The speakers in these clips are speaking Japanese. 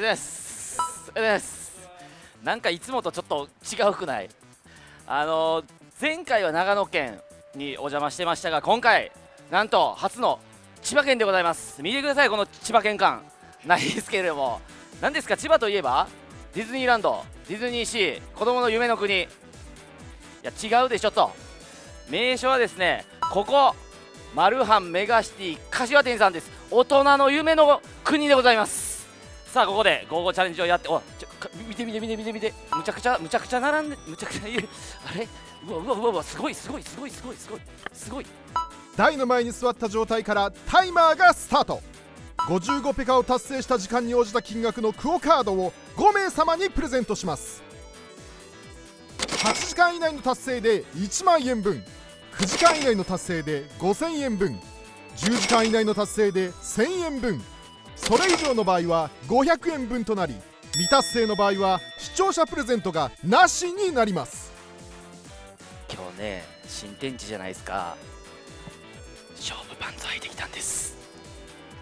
ございます。ありがとうございます。なんかいつもとちょっと違うくない？あの、前回は長野県にお邪魔してましたが今回なんと初の千葉県でございます。見てくださいこの千葉県感ないですけれども何ですか？千葉といえばディズニーランド。ディズニーシー子供の夢の国。いや違うでしょと。名所はですねここマルハンメガシティ柏店さんです。大人の夢の国でございます。さあここでゴーゴーチャレンジをやっておちょ見て見て見て見て見て。むちゃくちゃむちゃくちゃ並んでむちゃくちゃいる あれ？うわうわうわうわすごいすごいすごいすごいすごいすごい。台の前に座った状態からタイマーがスタート。55ペカを達成した時間に応じた金額のクオカードを5名様にプレゼントします。8時間以内の達成で1万円分。9時間以内の達成で5000円分。10時間以内の達成で1000円分。それ以上の場合は500円分となり未達成の場合は視聴者プレゼントがなしになります。今日ね新天地じゃないですか。勝負パンツ履いてきたんです。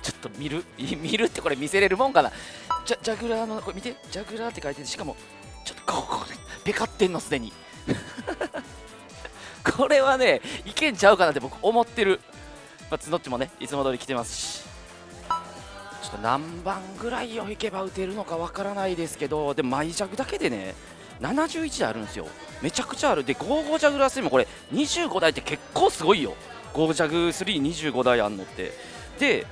ちょっと見る 見るってこれ見せれるもんかな。ジャジャグラーのこれ見て。ジャグラーって書いててしかもちょっとここでペカってんのすでに。これはねいけんちゃうかなって僕思ってる。まあ、どっちもねいつも通り来てますし。ちょっと何番ぐらいをいけば打てるのかわからないですけどでもマイジャグだけでね71台あるんですよ。めちゃくちゃある。で55ジャグラー3もこれ25台って結構すごいよ。5ジャグ325台あんのって。で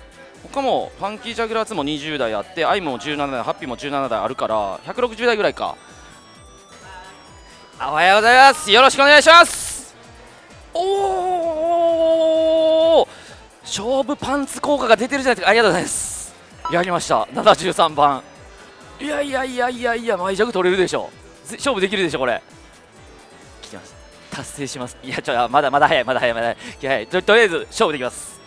他もファンキージャグラー2も20台あってアイも17台ハッピーも17台あるから160台ぐらいか。おはようございます。よろしくお願いします。おお勝負パンツ効果が出てるじゃないですか。ありがとうございます。やりました。73番。いやいやいやいやいやマイジャグ取れるでしょ勝負できるでしょこれ。来てます。達成します。いやちょまだまだ早いまだ早いまだ早い。ととりあえず勝負できます。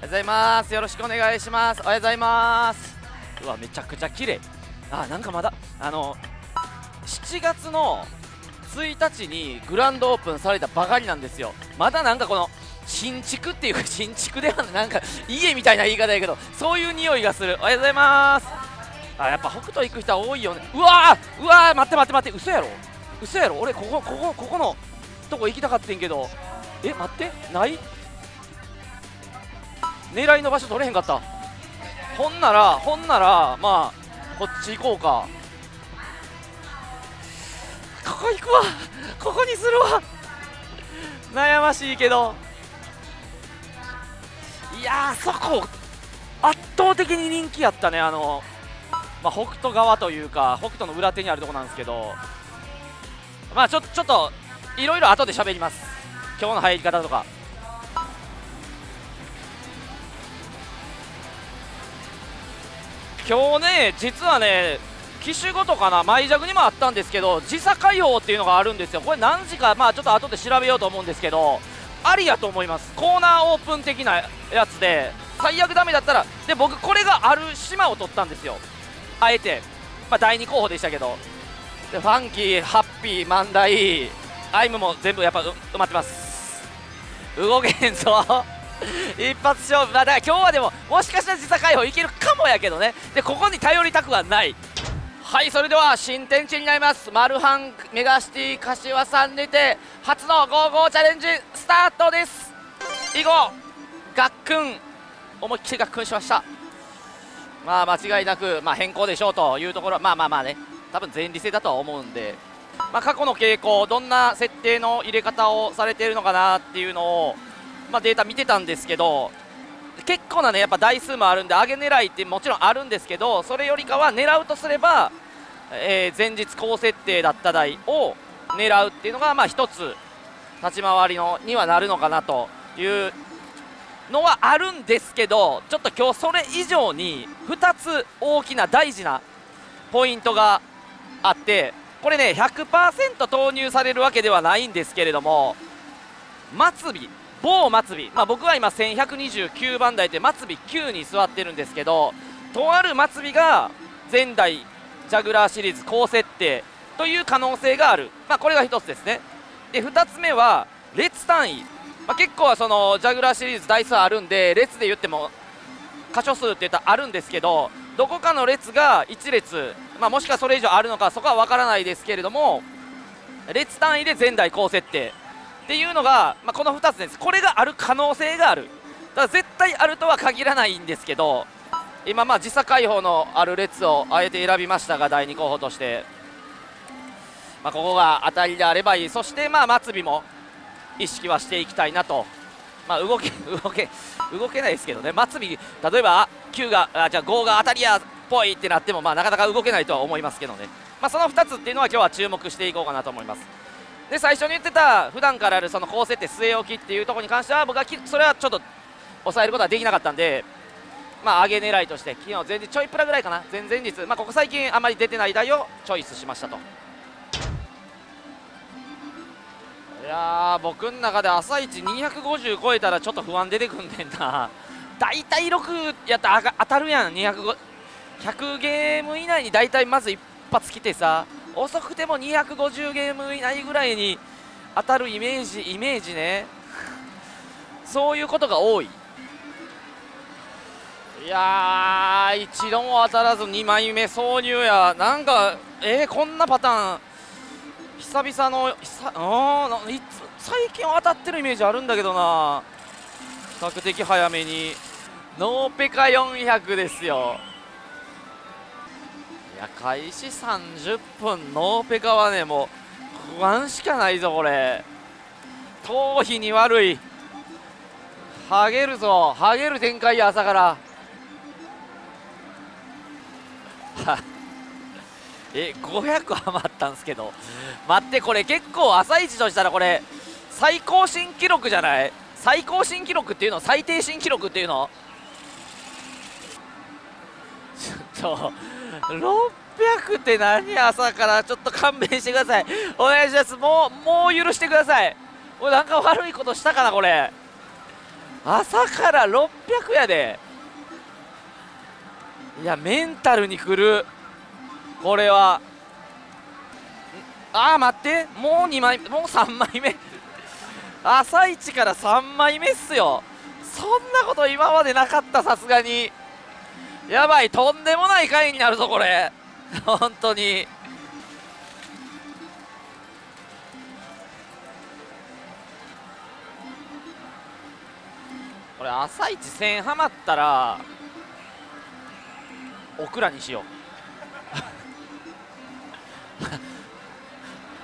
ありがとうございます。よろしくお願いします。おはようございます。うわめちゃくちゃ綺麗。あなんかまだあの7月の1日にグランドオープンされたばかりなんですよ。まだなんかこの新築っていうか 新築ではなんか家みたいな言い方やけどそういう匂いがする。おはようございます。あやっぱ北斗行く人は多いよね。うわーうわ待って待って待って嘘やろ？嘘やろ？俺ここここここのとこ行きたかってんけど。え待ってない？狙いの場所取れへんかった。ほんならほんならまあこっち行こうか。ここ行くわ。ここにするわ。悩ましいけど。いやそこ圧倒的に人気やったねあの、まあ、北斗側というか北斗の裏手にあるとこなんですけど。まあちょちょっといろいろ後で喋ります。今日の入り方とか。今日ね実はね機種ごとかな舞弱にもあったんですけど時差開放っていうのがあるんですよ。これ何時かまあちょっと後で調べようと思うんですけどありやと思います。コーナーオープン的なやつで最悪ダメだったらで僕これがある島を取ったんですよ。あえて。まあ第2候補でしたけど。でファンキーハッピー万代アイムも全部やっぱ埋まってます。動けんぞ一発勝負。まあだから今日はでももしかしたら時差開放いけるかもやけどね。でここに頼りたくはない。はいそれでは新天地になります。マルハンメガシティ柏さんにて初の55チャレンジスタートです。以後ガックン思いっきりガックンしました。まあ間違いなく、まあ、変更でしょうというところはまあまあまあね。多分前理性だとは思うんで、まあ、過去の傾向どんな設定の入れ方をされているのかなっていうのを、まあ、データ見てたんですけど結構なねやっぱ台数もあるんで上げ狙いってもちろんあるんですけどそれよりかは狙うとすればえー、前日高設定だった台を狙うっていうのがまあ一つ立ち回りのにはなるのかなというのはあるんですけどちょっと今日それ以上に2つ大きな大事なポイントがあってこれね100%投入されるわけではないんですけれども末尾某末尾、まあ、僕は今1129番台で末尾9に座ってるんですけどとある末尾が前代ジャグラーシリーズ高設定という可能性がある、まあ、これが1つですね。で2つ目は列単位。まあ、結構そのジャグラーシリーズ台数あるんで列で言っても箇所数って言ったらあるんですけどどこかの列が1列、まあ、もしくはそれ以上あるのかそこは分からないですけれども列単位で前代高設定っていうのが、まあ、この2つです。これがある可能性がある。だから絶対あるとは限らないんですけど今まあ時差解放のある列をあえて選びましたが第2候補として、まあ、ここが当たりであればいい。そしてまあ末尾も意識はしていきたいなと、まあ、動け 動け動けないですけどね。末尾例えば9があじゃあ5が当たりやっぽいってなってもまあなかなか動けないとは思いますけどね、まあ、その2つっていうのは今日は注目していこうかなと思います。で最初に言ってた普段からあるその高設定据え置きっていうところに関しては僕はそれはちょっと抑えることはできなかったんでまあ、上げ狙いとして昨日前日ちょいプラぐらいかな。前々日、まあ、ここ最近あまり出てない台をチョイスしましたと。いや僕の中で朝一250超えたらちょっと不安出てくんねんな。大体6やったら当たるやん。200 100ゲーム以内に大体まず一発来てさ遅くても250ゲーム以内ぐらいに当たるイメージイメージね。そういうことが多い。いやー一度も当たらず2枚目挿入や。なんかえー、こんなパターン。久々の久あいつ最近当たってるイメージあるんだけどな。比較的早めに。ノーペカ400ですよ。いや開始30分。ノーペカはねもう不安しかないぞこれ。頭皮に悪い。ハゲるぞ。ハゲる展開や朝から。え500余ったんですけど。待ってこれ結構朝一としたらこれ最高新記録じゃない？最高新記録っていうの？最低新記録っていうの？ちょっと600って何朝から？ちょっと勘弁してください。お願いします。もうもう許してください。これなんか悪いことしたかなこれ。朝から600やで。いやメンタルにくる。これは。ああ待って。もう2枚もう3枚目。朝一から3枚目っすよ。そんなこと今までなかったさすがに。やばいとんでもない回になるぞこれ。本当に。これ朝一戦ハマったらオクラにしよう。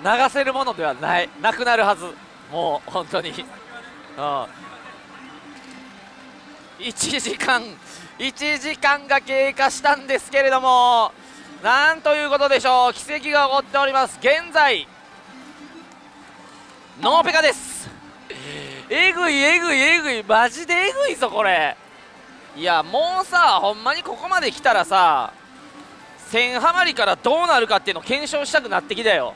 流せるものではない。なくなるはず。もう本当に。うん。1時間1時間が経過したんですけれどもなんということでしょう。奇跡が起こっております。現在ノーペカです。えぐいえぐいえぐい。マジでえぐいぞこれ。いやもうさほんまにここまで来たらさ1000ハマりからどうなるかっていうのを検証したくなってきたよ。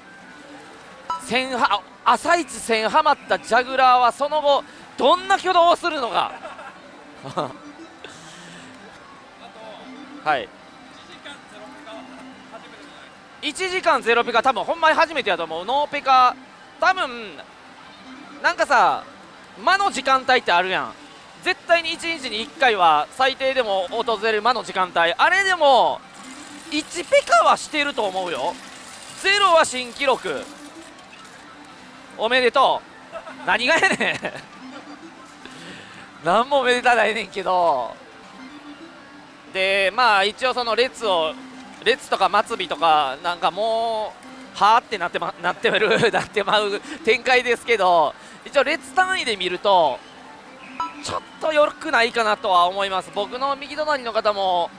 1000は朝一1000ハマったジャグラーはその後どんな挙動をするのか。はい。1時間ゼロペカ多分ほんまに初めてやと思う。ノーペカ。多分なんかさ魔の時間帯ってあるやん。絶対に1日に1回は最低でも訪れる魔の時間帯。あれでも1ペカはしてると思うよ。0は新記録。おめでとう。何がやねん。何もおめでたないねんけど。でまあ一応その列を列とか末尾とかなんかもうはあってなってまなってる なってまう展開ですけど一応列単位で見るとちょっとよくないかなとは思います。僕の右隣の方も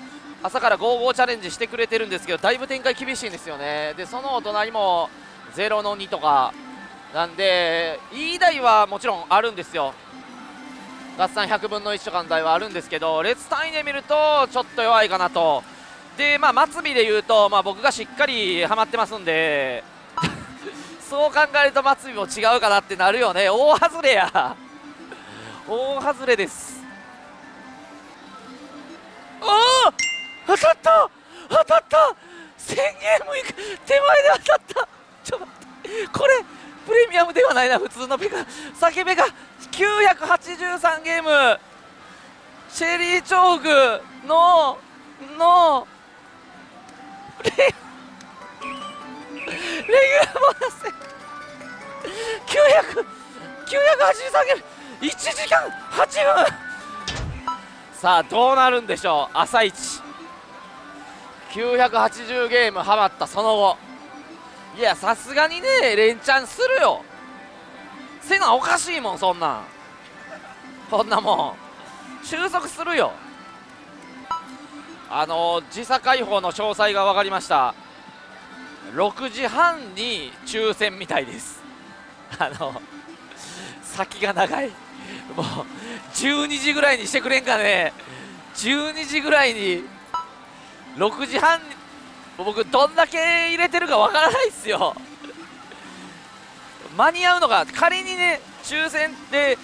朝から55チャレンジしてくれてるんですけどだいぶ展開厳しいんですよね。でそのお隣も0の2とかなんでいい台はもちろんあるんですよ。合算100分の1とかの台はあるんですけど列単位で見るとちょっと弱いかなと。でまあ末尾で言うと、まあ、僕がしっかりはまってますんで そう考えると末尾も違うかなってなるよね。大外れや。大外れです。おお当たった。当たった。1000ゲームいく。手前で当たった。ちょっと待って。これプレミアムではないな。普通のペカ。酒ペカ983ゲーム。チェリーチョークののレレギュラーボーナス。900 983ゲーム。1時間8分。さあどうなるんでしょう？朝一。980ゲームハマったその後。いやさすがにね連チャンするよ。せなおかしいもんそんなん。こんなもん。収束するよ。あの時差解放の詳細が分かりました。6時半に抽選みたいです。あの先が長い。もう12時ぐらいにしてくれんかね。12時ぐらいに6時半僕どんだけ入れてるかわからないっすよ。間に合うのが仮にね抽選で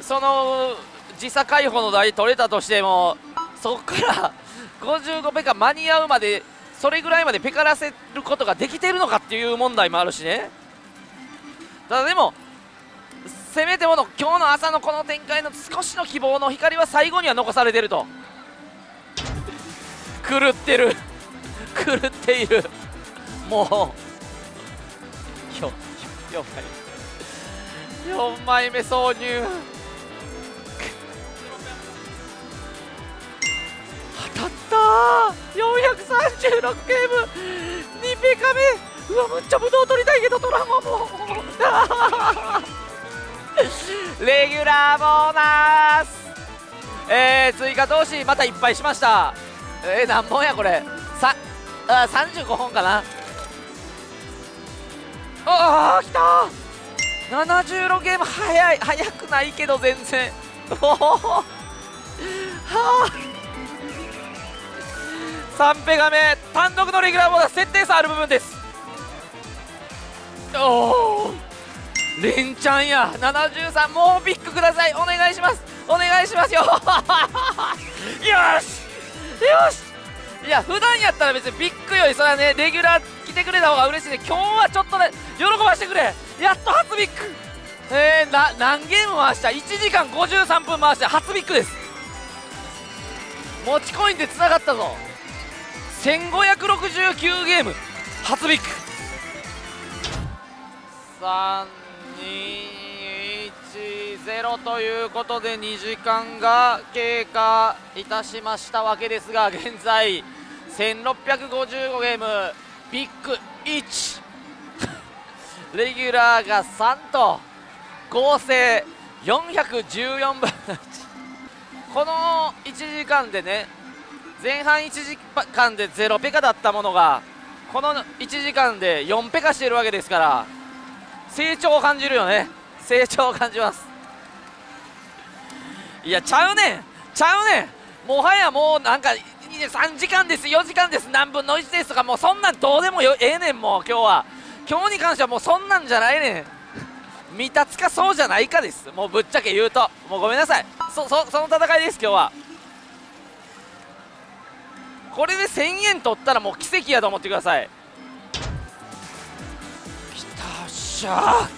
その時差解放の台取れたとしてもそこから55ペカ間に合うまでそれぐらいまでペカらせることができてるのかっていう問題もあるしね。ただでもせめてもの今日の朝のこの展開の少しの希望の光は最後には残されてると。狂ってる。狂っている。もう4 4枚4枚目挿入。当たった。436ゲーム。2ペカ目。うわむっちゃブドウ取りたい。けど取らんわもう。レギュラーボーナス。えー、追加投資またいっぱいしました。えー、何本やこれ。さあ35本かな。ああ来た。76ゲーム早い。早くないけど全然。おおはあ。3ペガ目。単独のレギュラーボーナス。設定差ある部分です。おおレンチャンや。73もうピックください。お願いします。お願いしますよ。よし！よし！いや普段やったら別にビッグよりそれはねレギュラー来てくれた方が嬉しいね。今日はちょっとね喜ばしてくれ。やっと初ビッグえー、な何ゲーム回した？1時間53分回して初ビッグです。持ちコインでつながったぞ。1569ゲーム。初ビッグ320ということで2時間が経過いたしましたわけですが現在1655ゲームビッグ1 レギュラーが3と合成414分の1この1時間でね前半1時間で0ペカだったものがこの1時間で4ペカしてるわけですから成長を感じるよね。成長を感じます。いやちゃうねん。ちゃうねん。もはやもうなんか3時間です4時間です何分の1ですとかもうそんなんどうでもよええねんもう今日は。今日に関してはもうそんなんじゃないねん。見立つかそうじゃないかです。もうぶっちゃけ言うと。もうごめんなさい。そそその戦いです今日は。これで1000円取ったらもう奇跡やと思ってください。しゃ。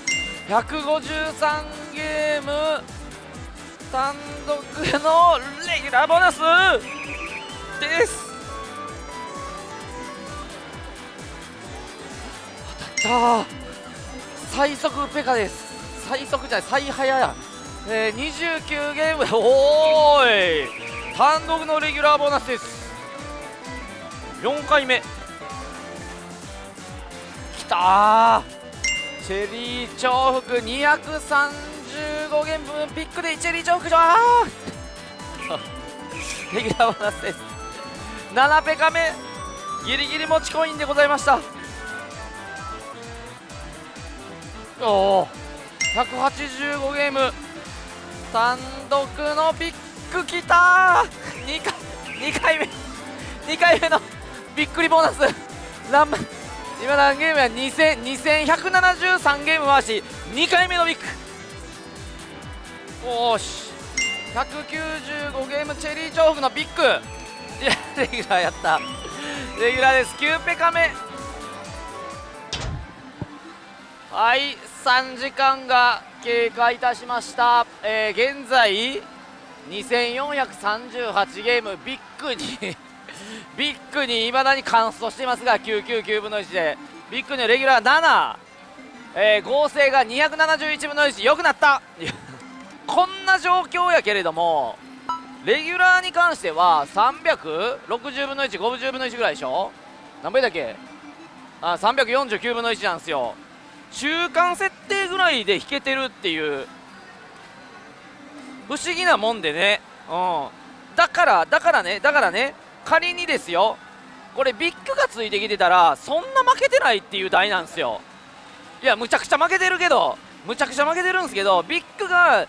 ー153ゲーム。単独のレギュラーボーナス。です。当たった。最速ペカです。最速じゃない最速や、えー、29ゲーム。おーい。単独のレギュラーボーナスです。4回目。きたチェリー重複235ゲーム分ピックでチェリー重複じゃ レギュラーボーナスです。7ペカ目ギリギリ持ちコインでございました。おお185ゲーム単独のビッグきた。ー 2, 回2回目2回目のびっくりボーナス。何今何ゲームや？2173ゲーム回し。2回目のビッグ。おーし。195ゲームチェリー調布のビッグ。いやレギュラーやった。レギュラーです。9ペカ目はい3時間が経過いたしました、えー、現在2438ゲームビッグに。ビッグにいまだにカンストしていますが999分の1でビッグのレギュラー7、えー、合成が271分の1良くなった。こんな状況やけれどもレギュラーに関しては360分の150分の1ぐらいでしょ？何倍だっけ？あ349分の1なんですよ。中間設定ぐらいで引けてるっていう。不思議なもんでね。うん。だからだからねだからね仮にですよこれビッグがついてきてたらそんな負けてないっていう台なんですよ。いやむちゃくちゃ負けてるけどむちゃくちゃ負けてるんですけどビッグが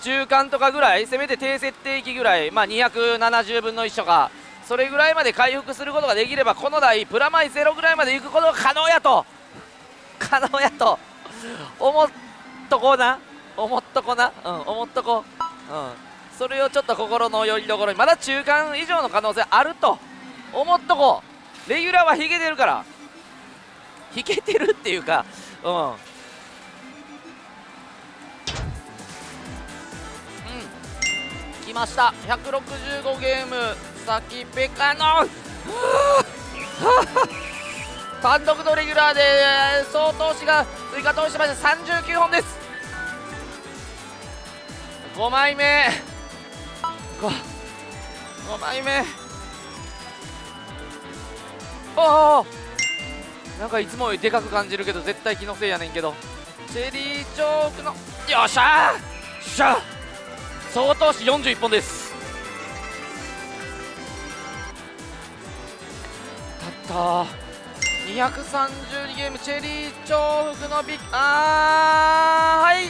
中間とかぐらいせめて低設定域ぐらいまあ270分の1とかそれぐらいまで回復することができればこの台プラマイゼロぐらいまでいくことが可能やと可能やと思っとこうな。思っとこな。うん思っとこう。うん。それをちょっと心のよりどころにまだ中間以上の可能性あると思っとこう。レギュラーは引けてるから。引けてるっていうかうん。うん。きました。165ゲーム。先ペカの。単独のレギュラーで総投資が追加投資しました39本です。5枚目。5, 5枚目おおなんかいつもよりでかく感じるけど絶対気のせいやねんけど。チェリーチョークの。よっしゃー。よっしゃ総投資41本です。たった232ゲームチェリー重複のビッあーはい。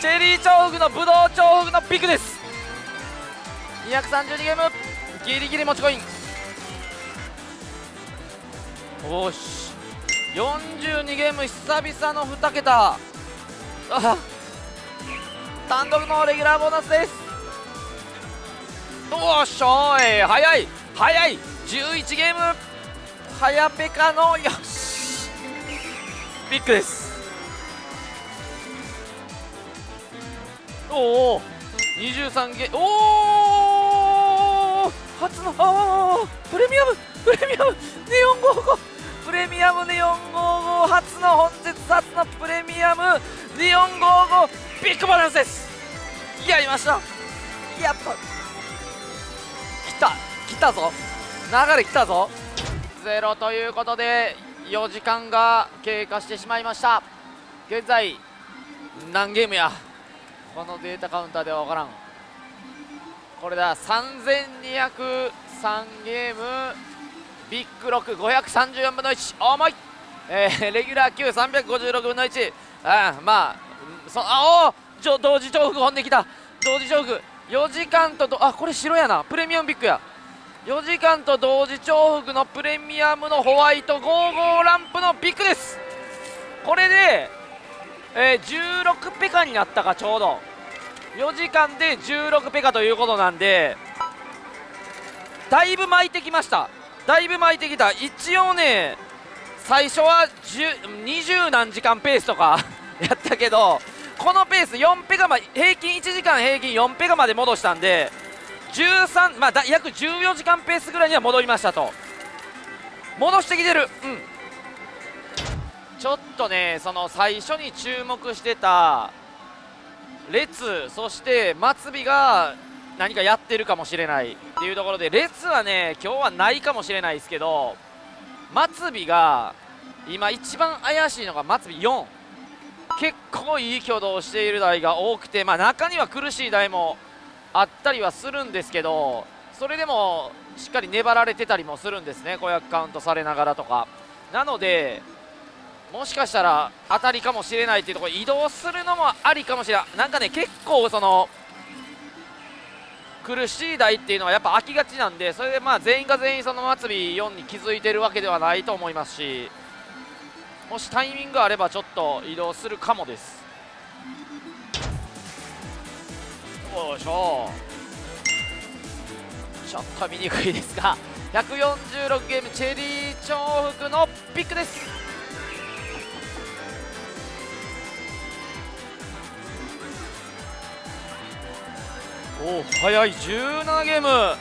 チェリー重複の ブドウ重複のビッグです。232ゲーム。ギリギリ持ちコイン。おし。42ゲーム久々の2桁。あ単独のレギュラーボーナスです。おっしょい。早い。早い。11ゲーム。早ペカのよし。ビッグです。おお23ゲおお初のあプレミアムプレミアムネオン55プレミアムネオン55初の本日初のプレミアムネオン55ビッグバランスです。やりました。やった来た来たぞ。流れ来たぞ。ゼロということで4時間が経過してしまいました。現在何ゲームや？このデータカウンターでは分からん。これだ3203ゲームビッグ6534分の1重い、えー、レギュラー9356分の1あまあそあお同時重複本できた。同時重複4時間とあこれ白やな。プレミアムビッグや。4時間と同時重複のプレミアムのホワイト55ランプのビッグです。これで、えー、16ペカになったかちょうど。4時間で16ペカということなんでだいぶ巻いてきました。だいぶ巻いてきた。一応ね最初は20何時間ペースとか やったけどこのペース4ペガま平均1時間平均4ペガまで戻したんで13、まあ、約14時間ペースぐらいには戻りましたと。戻してきてる。うん。ちょっとねその最初に注目してた列そして末尾が何かやってるかもしれないっていうところで列はね今日はないかもしれないですけど末尾が今一番怪しいのが末尾4結構いい挙動をしている台が多くて、まあ、中には苦しい台もあったりはするんですけどそれでもしっかり粘られてたりもするんですね。500カウントされながらとか。なのでもしかしたら当たりかもしれないっていうところ移動するのもありかもしれない。なんかね結構その苦しい台っていうのはやっぱ空きがちなんでそれでまあ全員が全員その末尾4に気づいてるわけではないと思いますしもしタイミングあればちょっと移動するかもです。よいしょ。ちょっと見にくいですが146ゲームチェリー重複のピックです。お早い17ゲーム。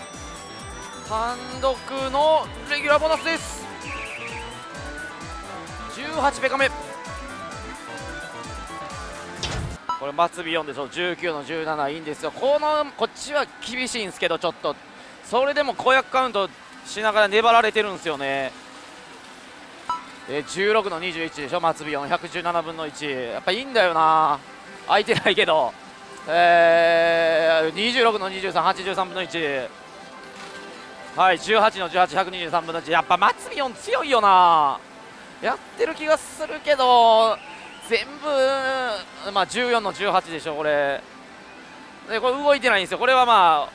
単独のレギュラーボーナスです。18ペカ目。これ松ビヨンでしょ。19の17いいんですよ。このこっちは厳しいんですけどちょっと。それでも公約カウントしながら粘られてるんですよね。え16の21でしょ。松ビヨン117分の1やっぱいいんだよな。空いてないけど。えー、26の2383分の1はい18の18123分の1やっぱ松ビヨン強いよなやってる気がするけど全部、まあ、14の18でしょ、これ。で、これ動いてないんですよ。これはま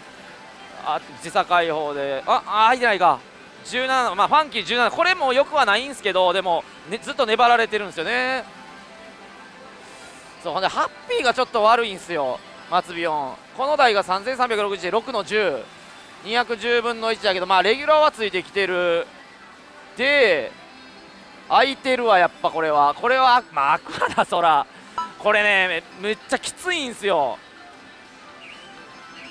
あ、あ時差解放で、あ、あ、入ってないか。17、まあ、ファンキー17、これもよくはないんですけど、でも、ね、ずっと粘られてるんですよね。そう、ほんで、ハッピーがちょっと悪いんすよ、松ビヨン。この台が3360で6の10、210分の1だけど、まあ、レギュラーはついてきてる。で、空いてるわやっぱこれは。これはまあ開くわなそら。これねめっちゃきついんすよ。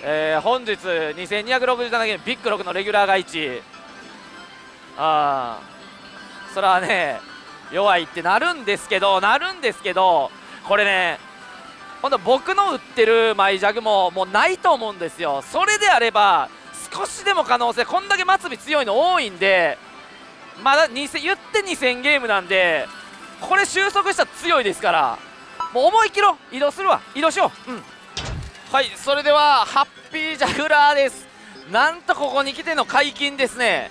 えー、本日2267ゲームビッグ6のレギュラーが1ああそれはね弱いってなるんですけどなるんですけどこれねほんと僕の売ってるマイジャグももうないと思うんですよ。それであれば少しでも可能性こんだけ末尾強いの多いんでまだ2000言って2000ゲームなんでこれ収束したら強いですからもう思い切ろ移動するわ。移動しよう。うん。はいそれではハッピージャグラーです。なんとここに来ての解禁ですね。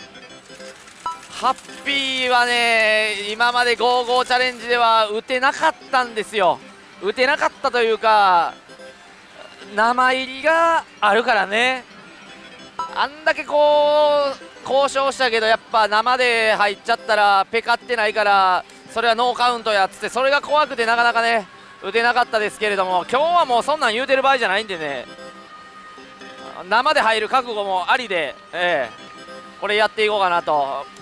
ハッピーはね今まで55チャレンジでは打てなかったんですよ。打てなかったというか生入りがあるからね。あんだけこう交渉したけどやっぱ生で入っちゃったらペカってないからそれはノーカウントやっつってそれが怖くてなかなかね打てなかったですけれども今日はもうそんなん言うてる場合じゃないんでね。生で入る覚悟もありで、えー、これやっていこうかなと。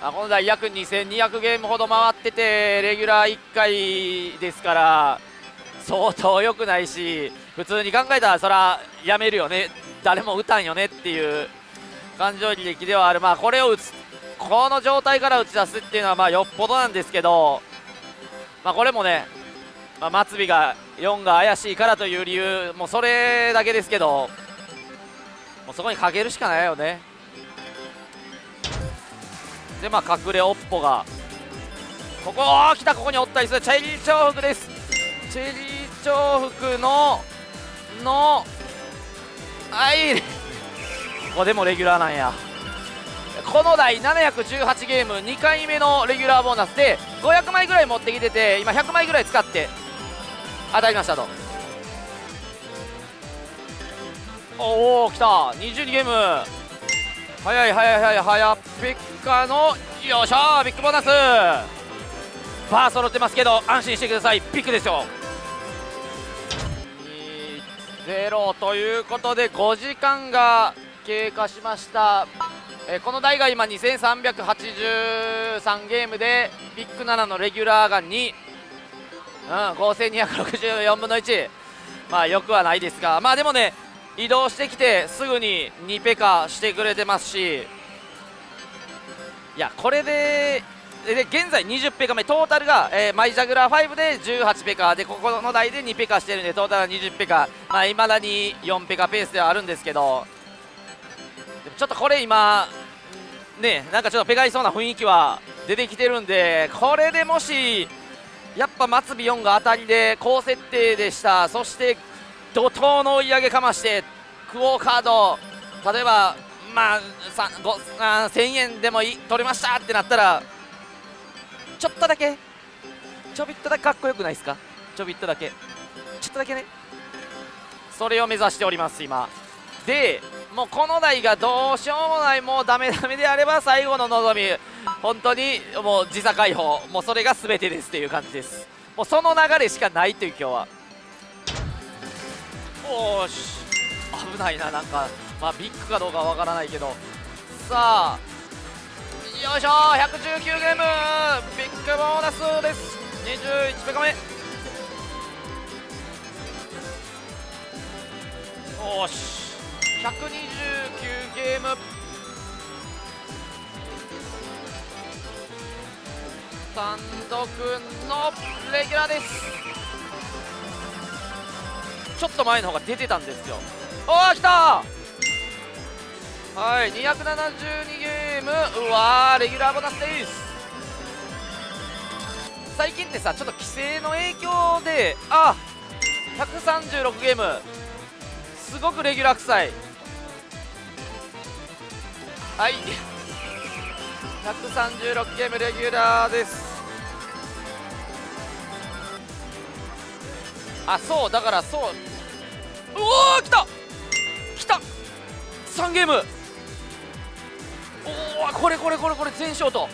あこの台約2200ゲームほど回っててレギュラー1回ですから相当良くないし普通に考えたらそらやめるよね誰も打たんよねっていう感情履歴ではある、まあ、これを打つこの状態から打ち出すっていうのはまあよっぽどなんですけど、まあ、これもね、まあ、末尾が4が怪しいからという理由もうそれだけですけどもうそこにかけるしかないよね。でまあ隠れおっぽが。ここお来たここにおったりするチェリー重複です。チェリー重複ののはい。ここでもレギュラーなんや。この台718ゲーム2回目のレギュラーボーナスで500枚ぐらい持ってきてて今100枚ぐらい使って当たりましたと。おお来た。22ゲーム。早い早い早い早ピッカのよっしゃビッグボーナス。バー揃ってますけど安心してください。ピックですよ。0ということで5時間が経過しました、え、この台が今2383ゲームでビッグ7のレギュラーが2、うん、5264分の1まあよくはないですが。まあでもね移動してきてすぐに2ペカしてくれてますしいやこれでで現在20ペカ目。トータルが、えー、マイジャグラー5で18ペカでここの台で2ペカしてるんでトータルは20ペカ。まあいまだに4ペカペースではあるんですけど。ちょっとこれ今ねなんかちょっとペガいそうな雰囲気は出てきてるんでこれでもしやっぱ松尾4が当たりで高設定でした。そして怒涛の追い上げかましてクオ・カード例えばまああ1000円でもいい取れましたってなったらちょっとだけちょびっとだけかっこよくないですか？ちょびっとだけ。ちょっとだけね。それを目指しております今。でもうこの台がどうしようもないもうダメダメであれば最後の望み。本当にもう時差解放。もうそれが全てですっていう感じです。もうその流れしかないという今日は。おし。危ないななんか。まあビッグかどうかわからないけど。さあよいしょ119ゲーム。ビッグボーナスです。21ペカ目よし。129ゲーム。単独のレギュラーです。ちょっと前の方が出てたんですよ。おお来た！はい272ゲーム。うわーレギュラーボーナスです最近ってさちょっと規制の影響であ136ゲーム。すごくレギュラー臭い。はい。136ゲームレギュラーです。あそうだからそううお来た！来た！3ゲーム。おおこれこれこれこれ全勝と。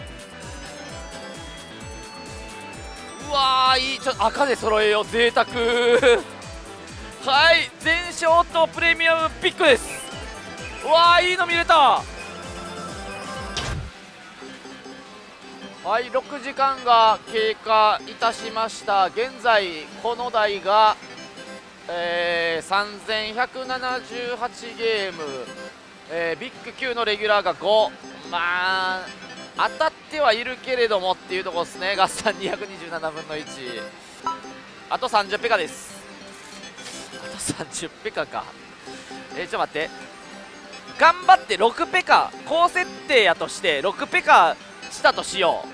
うわいい。ちょっと赤で揃えよう。贅沢。はい全勝とプレミアムピックです。うわいいの見れた。はい6時間が経過いたしました。現在この台が、えー、3178ゲーム、えー、ビッグ級のレギュラーが5まあ当たってはいるけれどもっていうところですね。合算227分の1あと30ペカです。あと30ペカか。えー、ちょっと待って。頑張って6ペカ高設定やとして6ペカしたとしよ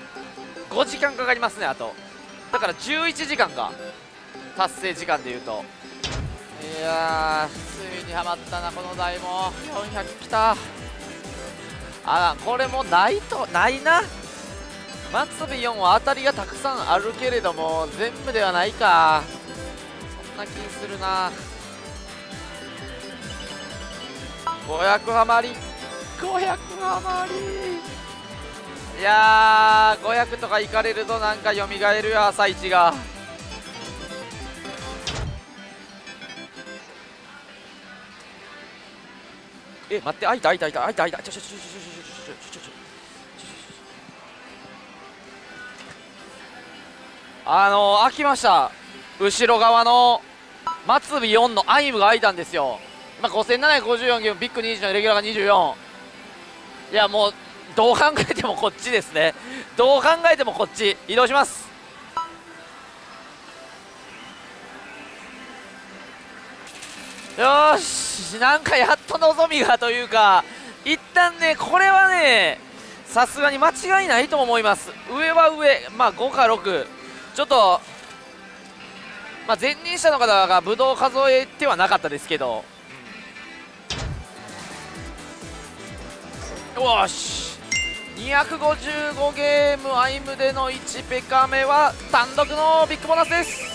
う。5時間かかりますねあと。だから11時間か。達成時間でいうと。いやついにはまったなこの台も。400きた。あこれもないとないな。松尾4は当たりがたくさんあるけれども全部ではないか。そんな気するな。500ハマり。500ハマり。いやー500とかいかれるとなんか蘇るよ朝一が。え待って開いた開いた開いた開いた開いた。ちょちょちょちょちょちょちょちょあのー、開きました後ろ側の松尾4のアイムが開いたんですよ、まあ、5754ゲームビッグ20のレギュラーが24いやもうどう考えてもこっちですねどう考えてもこっち移動しますよしなんかやっと望みがというか一旦ねこれはねさすがに間違いないと思います。上は上まあ5か6ちょっとまあ前任者の方がブドウ数えてはなかったですけど、よし。255ゲームアイムでの1ペカ目は単独のビッグボーナスです。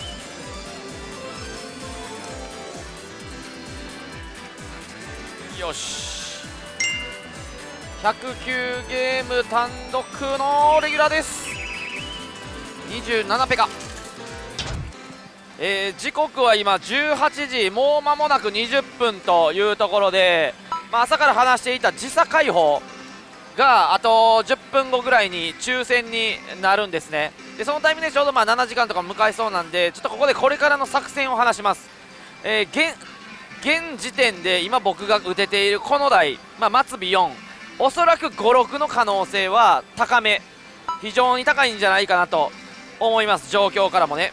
よし。109ゲーム単独のレギュラーです。27ペカえー、時刻は今18時もう間もなく20分というところで、まあ、朝から話していた時差解放があと10分後ぐらいに抽選になるんですね。でそのタイミングでちょうどまあ7時間とか迎えそうなんでちょっとここでこれからの作戦を話します、えー、現時点で今僕が打てているこの台、まあ、松尾4おそらく56の可能性は高め。非常に高いんじゃないかなと思います。状況からもね。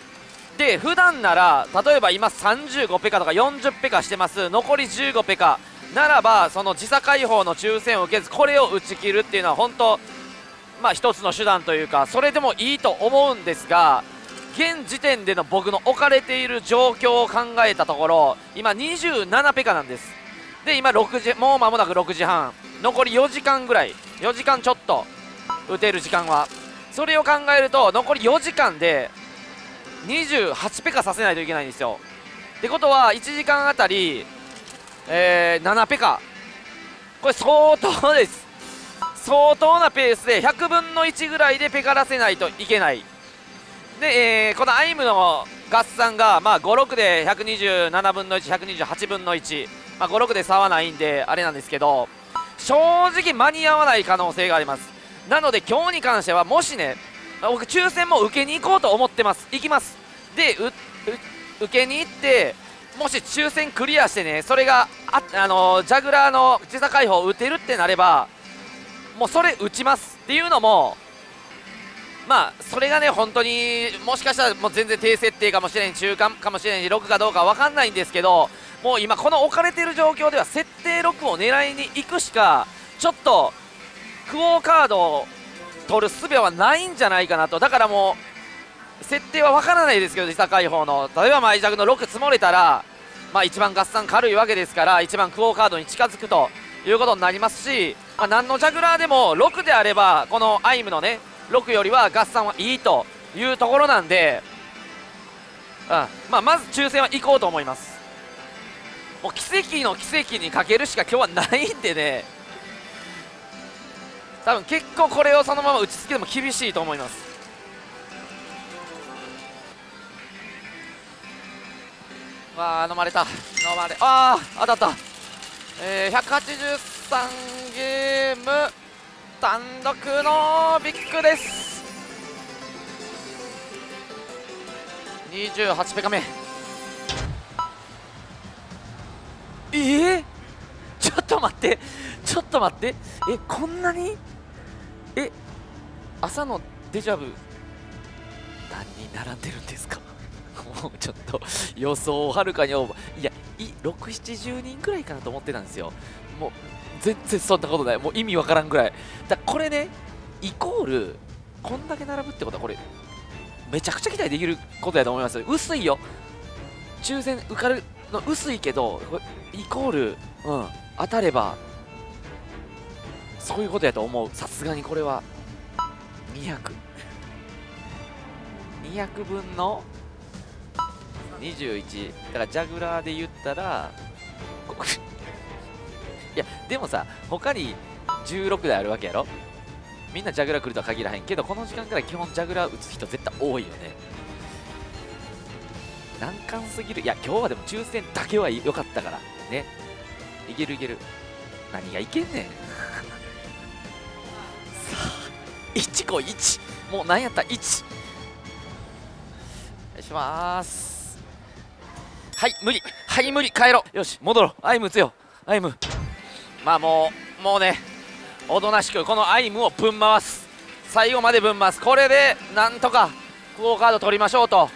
で普段なら例えば今35ペカとか40ペカしてます。残り15ペカ。ならばその時差解放の抽選を受けずこれを打ち切るっていうのは本当まあ一つの手段というかそれでもいいと思うんですが現時点での僕の置かれている状況を考えたところ今27ペカなんです。で今6時もう間もなく6時半。残り4時間ぐらい。4時間ちょっと。打てる時間は。それを考えると残り4時間で28ペカさせないといけないんですよ。ってことは1時間あたり、えー、7ペカ。これ相当です。相当なペースで100分の1ぐらいでペカらせないといけない。で、えー、このアイムの合算が、まあ、56で127分の1128分の1、まあ、56で差はないんであれなんですけど正直間に合わない可能性があります。なので今日に関してはもしね僕抽選も受けに行こうと思ってます。行きます。で受けに行ってもし抽選クリアしてねそれがあ、あのジャグラーの時差解放を打てるってなればもうそれ打ちます。っていうのもまあそれがね本当にもしかしたらもう全然低設定かもしれん中間かもしれん6かどうか分かんないんですけどもう今この置かれてる状況では設定6を狙いに行くしかちょっとクオー・カードを取る術はないんじゃないかなと。だからもう設定は分からないですけど時差解放の例えばマイジャグの6積もれたらまあ一番合算軽いわけですから一番クオー・カードに近づくということになりますし、まあ、何のジャグラーでも6であればこのアイムのね6よりは合算はいいというところなんで、うん。まあ、まず抽選は行こうと思います。もう奇跡の奇跡にかけるしか今日はないんでね。多分結構これをそのまま打ちつけても厳しいと思います。わあ飲まれた。飲まれああ当たった。えー、183ゲーム。単独のビッグです。28ペカ目。え？ー、ちょっと待って。ちょっと待って。えこんなに？え？朝のデジャブ。何人並んでるんですか？もうちょっと。予想をはるかにオーバー。いや670人くらいかなと思ってたんですよ。もう全然そんなことない。もう意味わからんぐらい。だこれねイコールこんだけ並ぶってことはこれめちゃくちゃ期待できることやと思います。薄いよ。抽選受かるの薄いけどイコールうん当たればそういうことやと思う。さすがにこれは200200分の21だからジャグラーで言ったらいやでもさ他に16であるわけやろ？みんなジャグラー来るとは限らへん。けどこの時間から基本ジャグラー打つ人絶対多いよね。難関すぎる。いや今日はでも抽選だけは良かったからね。いけるいける。何がいけんねん。さあ1個1もう何やった1お願いします。はい無理。はい無理。帰ろよし戻ろう。アイム打つよ。アイム。まあもうもうねおとなしくこのアイムをぶん回す。最後までぶん回す。これでなんとかクオ・カード取りましょうと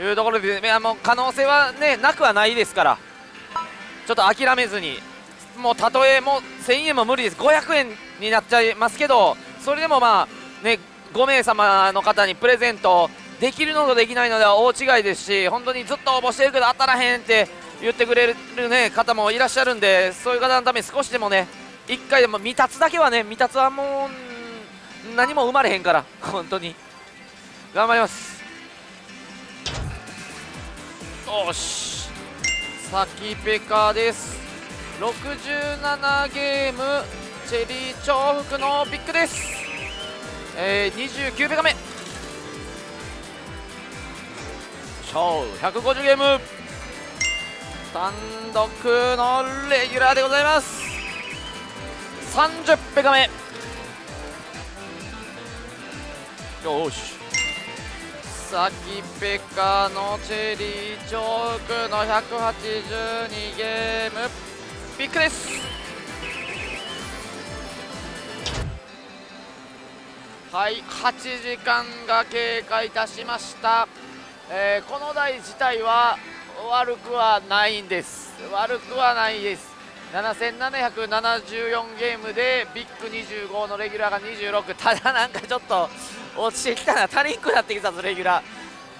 いうところでいやもう可能性はねなくはないですから。ちょっと諦めずにもうたとえもう1000円も無理です。500円になっちゃいますけどそれでもまあね5名様の方にプレゼントできるのとできないのでは大違いですし本当にずっと応募してるけど当たらへんって言ってくれる、ね、方もいらっしゃるんでそういう方のために少しでもね1回でも未達だけはね未達はもう何も生まれへんから本当に。頑張ります。よし。サキペカです。67ゲームチェリー重複のビッグです。えー、29ペカ目。超150ゲーム。単独のレギュラーでございます。30ペカ目よし。サキペカのチェリーチョークの182ゲーム。ビッグです。はい8時間が経過いたしました、えーこの台自体は悪くはないんです。悪くはないです。7774ゲームでビッグ25のレギュラーが26ただなんかちょっと落ちてきたな。足りんくなってきたぞレギュラ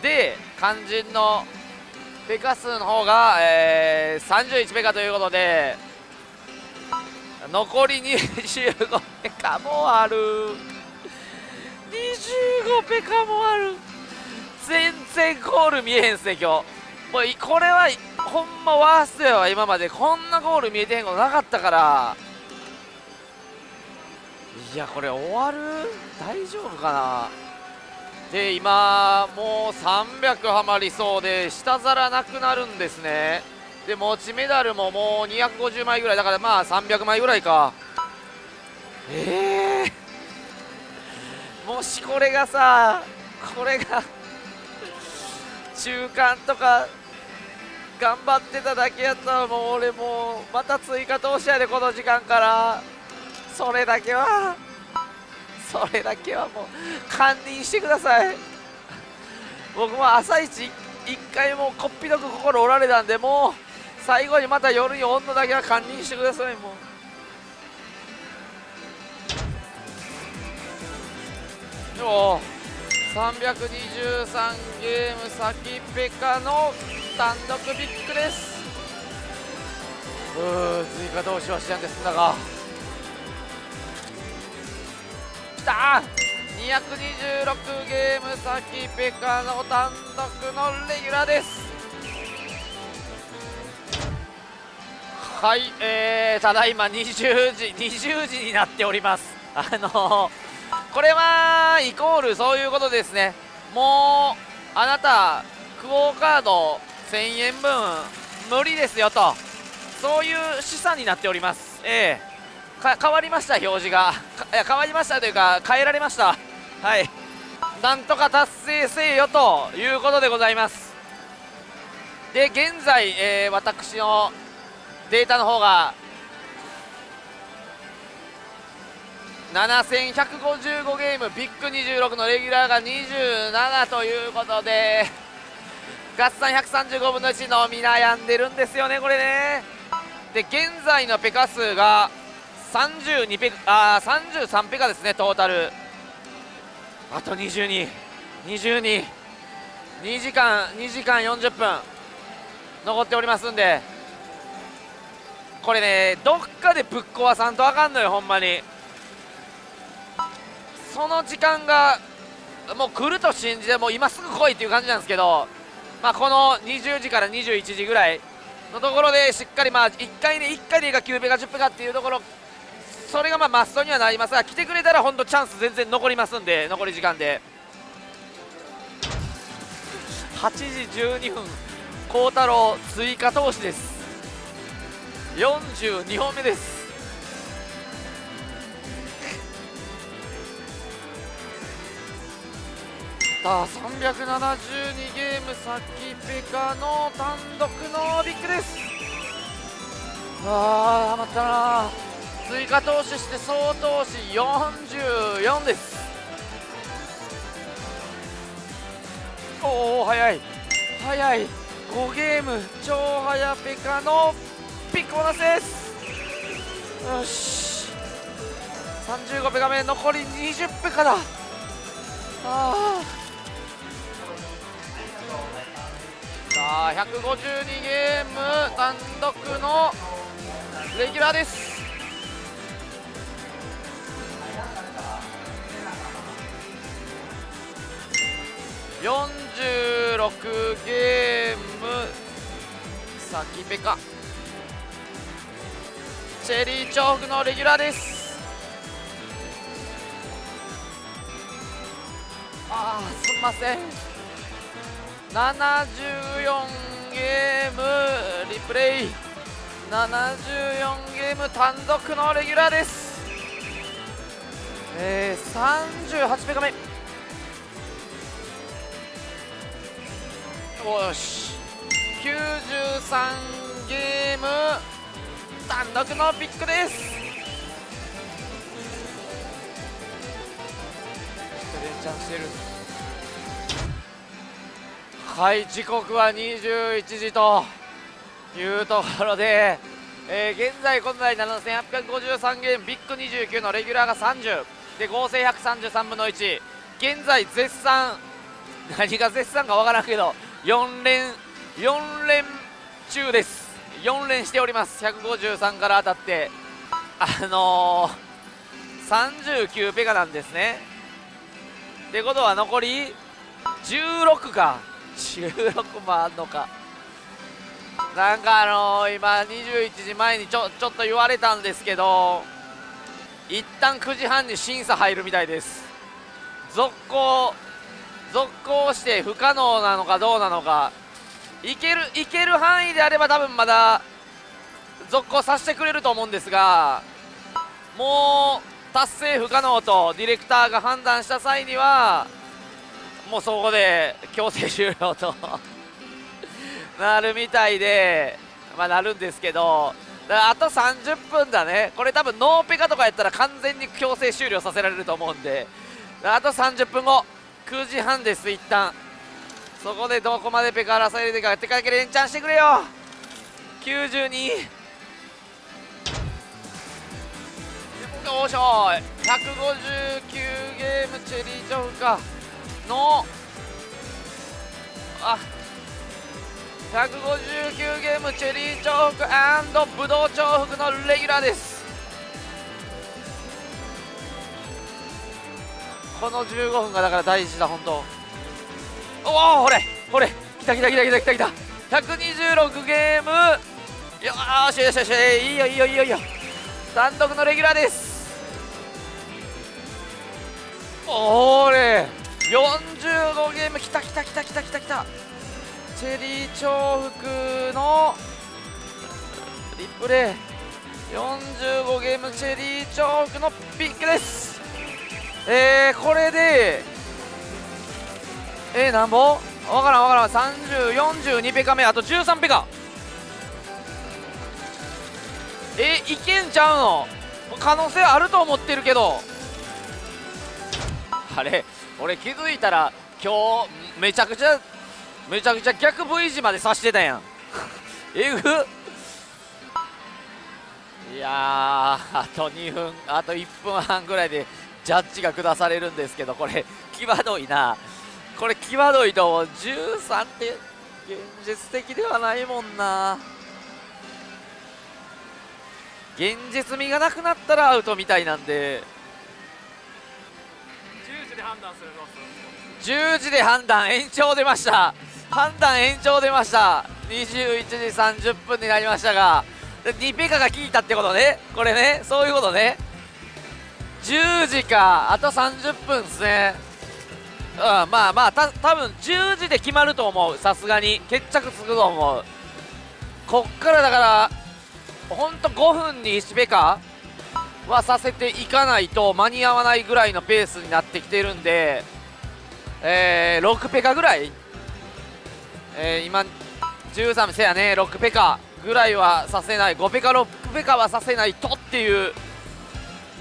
ー。で肝心のペカ数の方が、えー31ペカということで残り25ペカもある。25ペカもある。全然ゴール見えへんっすね今日。もうこれはほんまワーストやわ今まで。こんなゴール見えてへんことなかったから。いやこれ終わる？大丈夫かな？で今もう300はまりそうで下皿なくなるんですね。で持ちメダルももう250枚ぐらい。だからまあ300枚ぐらいか。ええもしこれがさこれが中間とか頑張ってただけやったらもう俺もうまた追加投資やでこの時間から。それだけはそれだけはもう堪忍してください。僕も朝一一回もうこっぴどく心折られたんでもう最後にまた夜におんのだけは堪忍してくださいもう。お323ゲーム先ペカの単独ビッグです。うー追加投資はしたんですだが。きた226ゲーム先ペカの単独のレギュラーです。はいえー、ただいま20時20時になっております。あのーこれはイコールそういうことですね。もうあなたクオ・カード1000円分無理ですよと。そういう資産になっております。ええ。変わりました表示が。いや変わりましたというか変えられました。はい。なんとか達成せよということでございます。で現在、えー、私のデータの方が7155ゲームビッグ26のレギュラーが27ということで合算135分の1のみ悩んでるんですよねこれね。で現在のペカ数が32ペあ33ペカですねトータル。あと2222 22 2時間2時間40分残っておりますんで。これねどっかでぶっ壊さんとあかんのよほんまに。その時間がもう来ると信じてもう今すぐ来いっていう感じなんですけど、まあ、この20時から21時ぐらいのところでしっかりまあ1回で1回でいいか9ペか10ペかっていうところそれがまあマストにはなりますが来てくれたら本当チャンス全然残りますんで残り時間で。8時12分孝太郎追加投資です。42本目です。さあ372ゲーム先ペカの単独のビッグです。ああ余ったな追加投資して総投資44です。おお早い。早い。5ゲーム超早ペカのピックボーナスです。よし。35ペカ目残り20ペカだ。ああさあ152ゲーム単独のレギュラーです。46ゲームさきペカ。チェリー重複のレギュラーです。ああすんません。74ゲームリプレイ。74ゲーム単独のレギュラーです。えー、38ペカ目よし。93ゲーム単独のピックです。連チャンしてる。はい時刻は21時というところで、えー、現在、今回7853ゲームビッグ29のレギュラーが30で合成133分の1現在絶賛 何が絶賛かわからんけど4連4連中です。4連しております。153から当たってあのー、39ペガなんですね。ってことは残り16か。16もあんのか。なんかあのー、今21時前にちょちょっと言われたんですけど一旦9時半に審査入るみたいです。続行続行して不可能なのかどうなのか。いけるいける範囲であれば多分まだ続行させてくれると思うんですがもう達成不可能とディレクターが判断した際にはもうそこで強制終了と なるみたいでまあなるんですけどあと30分だね。これ多分ノーペカとかやったら完全に強制終了させられると思うんであと30分後9時半です一旦。そこでどこまでペカ争えるか手かけ連チャンしてくれよ。92よいしょ159ゲームチェリーチョフか。のあ159ゲームチェリー重複ブドウ重複のレギュラーです。この15分がだから大事だ本当。おおほれほれきたきたきたきたきたきた。126ゲーム。よしよしよしいいよいいよいいよいいよ。単独のレギュラーです。おれ。45ゲームきたきたきたきたきた。きたチェリー重複のリプレイ。45ゲームチェリー重複のピックです。えー、これでえー、なんぼ？わからんわからん。3042ペカ目。あと13ペカ。えー、いけんちゃうの？可能性あると思ってるけど。あれ？俺気づいたら今日めちゃくちゃめちゃくちゃ逆 V 字まで刺してたやん。えぐ。いやあと2分あと1分半ぐらいでジャッジが下されるんですけどこれ際どいな。これ際どいと思う。13って現実的ではないもんな。現実味がなくなったらアウトみたいなんで。で判断するの10時で判断延長出ました。判断延長出ました。21時30分になりましたが2ペカが効いたってことね。これね。そういうことね。10時か。あと30分ですね。うんまあまあた多分10時で決まると思う。さすがに。決着つくと思う。こっからだからほんと5分に1ペカ。はさせていかないと間に合わないぐらいのペースになってきてるんでえー、6ペカぐらい？えー、今13せやね。6ペカぐらいはさせない。5ペカ6ペカはさせないとっていう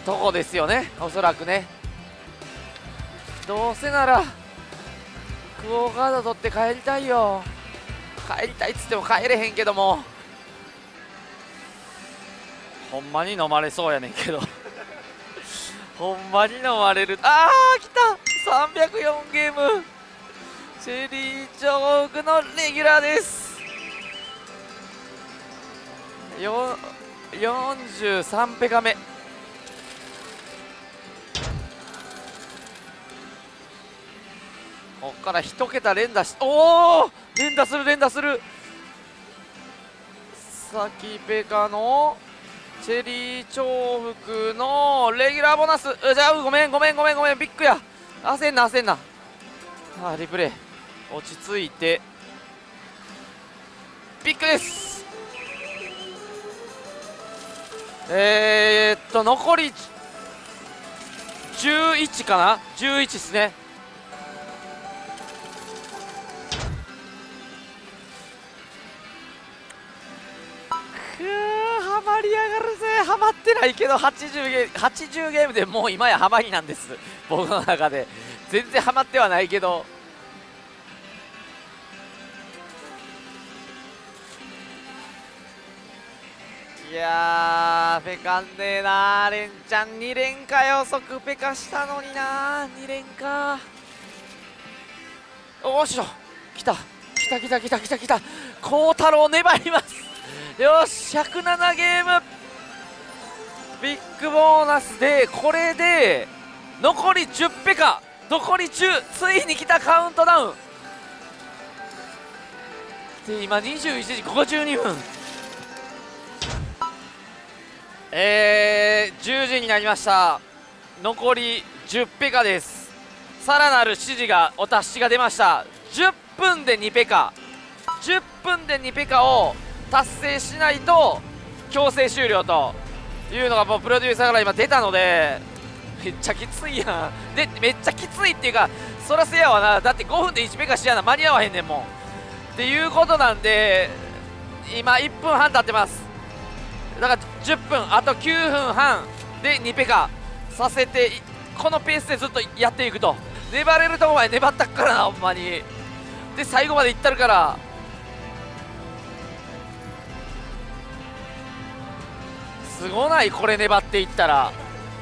とこですよね。おそらくね。どうせならクオ・カード取って帰りたいよ。帰りたいっつっても帰れへんけども。ほんまに飲まれそうやねんけど。ほんまに飲まれる。あー来た。304ゲーム。チェリーチョークのレギュラーです。よ43ペカ目こっから1桁連打しおお連打する連打する。さきペカのチェリー重複のレギュラーボーナス。じゃあごめんごめんごめんごめん。ビッグや。焦んな焦んな。あリプレイ。落ち着いて。ピックです。えー、っと残り11かな？11ですね。くー。ハマりやがるぜ。ハマってないけど80ゲーム80ゲームでもう今やハマりなんです。僕の中で。全然ハマってはないけど。いやペカんねえな。レンちゃん2連か予測ペカしたのにな。2連か。おっしょ来た。来た来た来た来た来た。孝太郎粘ります。よし107ゲーム。ビッグボーナスでこれで残り10ペカ残り10ついに来たカウントダウン。で今21時52分。えー、10時になりました。残り10ペカです。さらなる指示がお達しが出ました。10分で2ペカ10分で2ペカを達成しないと強制終了というのがもうプロデューサーから今出たのでめっちゃきついやん。でめっちゃきついっていうかそらせやわな。だって5分で1ペカしやな。間に合わへんねんもん。っていうことなんで今1分半経ってます。だから10分あと9分半で2ペカさせてこのペースでずっとやっていくと。粘れるとこまで粘ったからなほんまに。で最後までいったるからすごないこれ粘っていったら。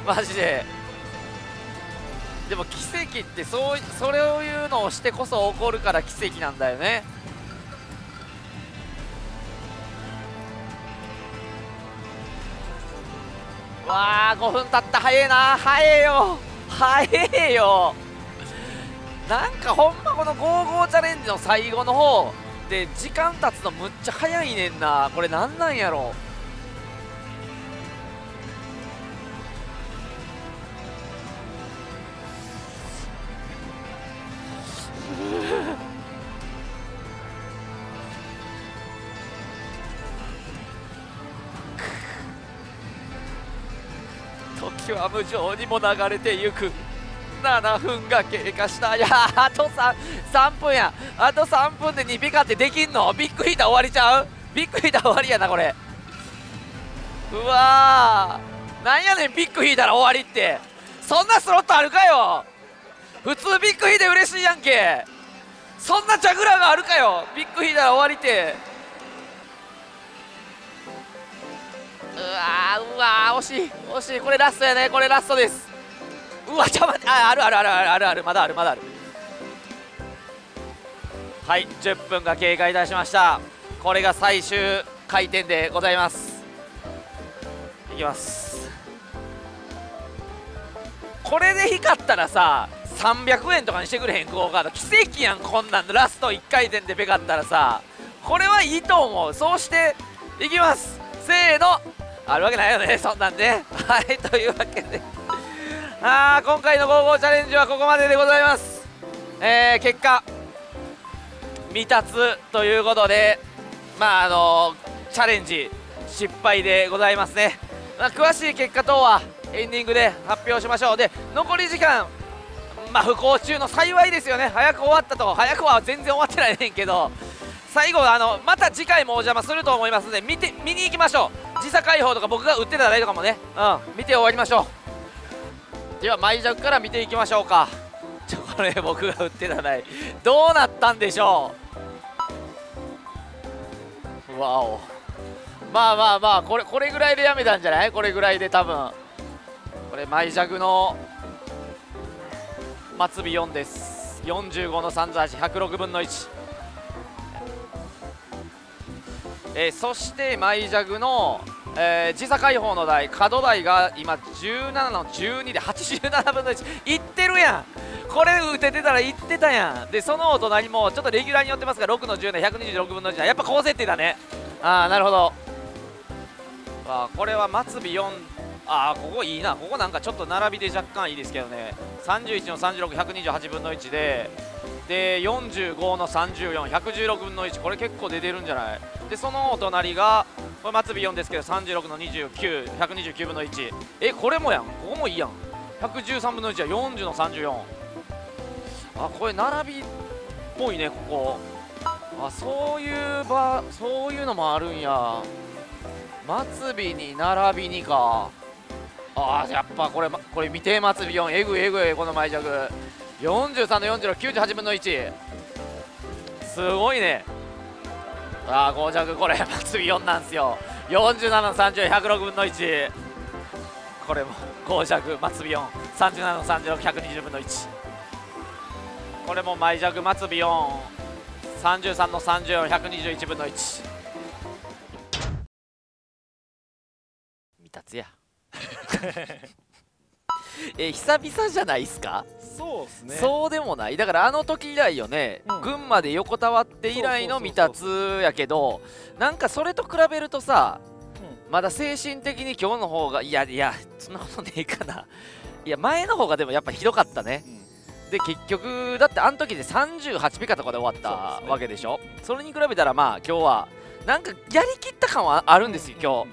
マジで。でも奇跡ってそうそれを言うのをしてこそ起こるから奇跡なんだよね。わあ5分経った。早えな。早えよ。早えよ。なんかほんまこの55チャレンジの最後の方で時間経つのむっちゃ早いねんな。これなんなんやろ。う時は無情にも流れてゆく7分が経過したいやあと 3, 3分やあと3分で2ピカってできんのビッグ引いたら終わりちゃうビッグ引いたら終わりやなこれうわーなんやねんビッグ引いたら終わりってそんなスロットあるかよ普通ビッグ引いて嬉しいやんけそんなジャグラーがあるかよビッグ引いたら終わりってうわーうわ惜しい惜しい。これラストやね。これラストです。うわちょ待っああるあるあるあるあるある。まだあるまだある。はい10分が経過いたしました。これが最終回転でございます。いきます。これで光ったらさ300円とかにしてくれへん？クオカード奇跡やんこんなんラスト1回転でペカったらさ。これはいいと思う。そうしていきます。せーの。あるわけないよね。そんなんね。はいというわけで。あー今回の55チャレンジはここまででございます。えー、結果未達ということでまああのチャレンジ失敗でございますね、まあ、詳しい結果等はエンディングで発表しましょう。で残り時間まあ不幸中の幸いですよね。早く終わったと。早くは全然終わってないねんけど。最後あのまた次回もお邪魔すると思いますので見て見に行きましょう。時差解放とか僕が売ってた台とかもね。うん。見て終わりましょう。ではマイジャクから見ていきましょうか。ちょこれ僕が売ってた台どうなったんでしょう。わお。まあまあまあこれこれぐらいでやめたんじゃない？これぐらいで多分。これマイジャグの末尾4です。45の38106分の1えー、そしてマイジャグの、えー、時差解放の台角台が今17の12で87分の1いってるやん。これ打ててたらいってたやん。でそのお隣もちょっとレギュラーによってますが6の10で126分の1やっぱ高設定だね。ああなるほど。あこれは末尾4ああここいいな。ここなんかちょっと並びで若干いいですけどね。31の36128分の1でで45の34116分の1これ結構出てるんじゃない？でそのお隣がこれ末尾4ですけど36の29129分の1えこれもやん？ここもいいやん。113分の1は40の34あこれ並びっぽいねここ。あそういう場そういうのもあるんや。末尾に並びにか。ああやっぱこれこれ見て末尾4えぐえぐいこの前弱43の4698分の1すごいね。ああ5弱これ末尾4なんですよ。47の30106分の1これも5弱末尾437の36120分の1これも前弱末尾433の34121分の1見たつや。え久々じゃないですか？そうですね。そうでもない。だからあの時以来よね、うん。群馬で横たわって以来の未達やけどなんかそれと比べるとさまだ精神的に今日の方がいやいやそんなことねえかな。いや前の方がでもやっぱひどかったね。で結局だってあの時で38ピカとかで終わったね。わけでしょ？それに比べたらまあ今日はなんかやりきった感はあるんですよ今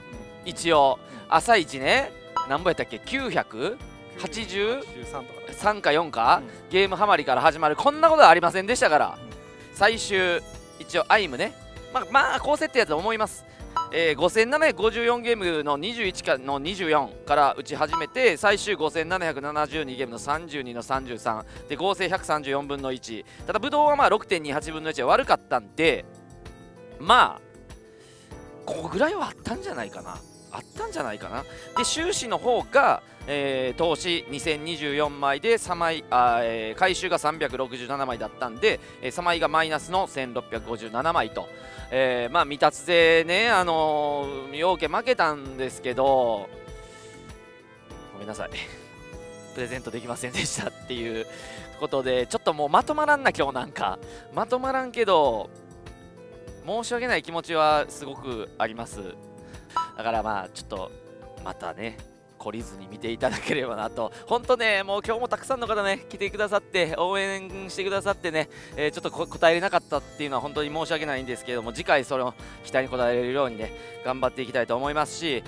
日。一応。朝一ね何本やったっけ？900? 80 13とかね。3か4か、うん。ゲームハマりから始まるこんなことはありませんでしたから、うん。最終一応アイムね。まあまあ高設定やと思います。えー、5754ゲームの21かの24から打ち始めて最終5772ゲームの32の33で合成134分の1ただブドウはまあ6.28分の1は悪かったんでまあここぐらいはあったんじゃないかな。あったんじゃないかな。で収支の方が、えー、投資2024枚で3枚あ、えー、回収が367枚だったんで、えー、3枚がマイナスの1657枚と、えー、まあ未達でねあのー、ようけ負けたんですけどごめんなさい。プレゼントできませんでしたっていう ことでちょっともうまとまらんな今日なんか。まとまらんけど申し訳ない気持ちはすごくあります。だからまあちょっとまたね懲りずに見ていただければなと。本当ねもう今日もたくさんの方ね来てくださって応援してくださってね、えー、ちょっと答えれなかったっていうのは本当に申し訳ないんですけども次回それを期待に応えられるようにね頑張っていきたいと思いますし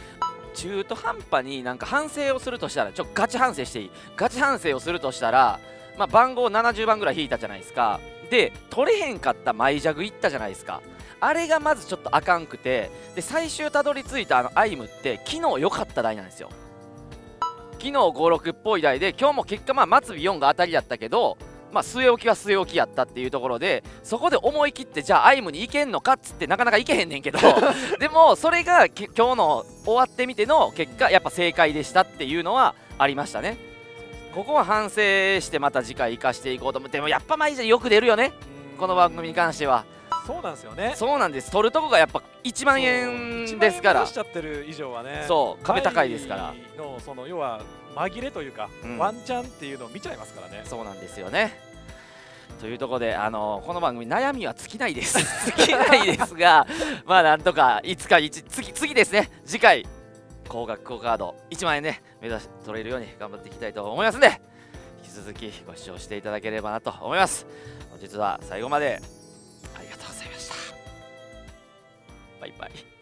中途半端になんか反省をするとしたらちょっとガチ反省していい。ガチ反省をするとしたらまあ、番号70番ぐらい引いたじゃないですか。で取れへんかったマイジャグいったじゃないですか。あれがまずちょっとあかんくてで最終たどり着いたあのアイムって昨日良かった台なんですよ。昨日56っぽい台で今日も結果まあ末尾4が当たりだったけどまあ、据え置きは据え置きやったっていうところでそこで思い切ってじゃあアイムに行けんのかっつってなかなか行けへんねんけど でもそれが今日の終わってみての結果やっぱ正解でしたっていうのはありましたね。ここは反省してまた次回生かしていこうと思ってでもやっぱ毎日よく出るよね。この番組に関してはそうなんですよね。そうなんです。取るとこがやっぱ1万円ですから。しちゃってる以上はねそう壁高いですから。のその要は紛れというか、うん、ワンチャンっていうのを見ちゃいますからね。そうなんですよね。というところで、あのこの番組悩みは尽きないです。尽きないですが まあなんとかいつか次次ですね。次回高額高カード1万円ね目指し取れるように頑張っていきたいと思いますんで引き続きご視聴していただければなと思います。本日は最後までバイバイ